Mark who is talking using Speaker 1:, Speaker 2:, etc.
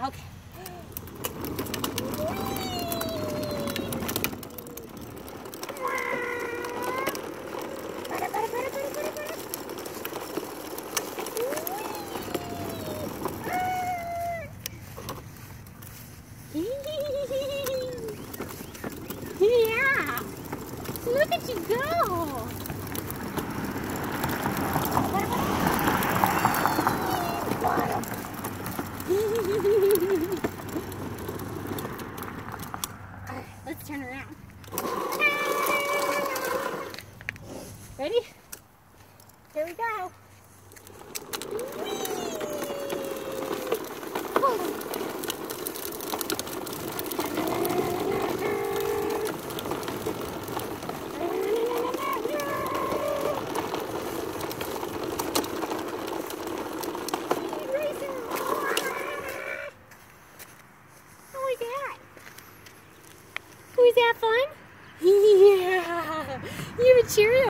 Speaker 1: Okay. yeah. Look at you go. Let's turn around. Ready? Here we go. Was that fun? Yeah. You have a Cheerio.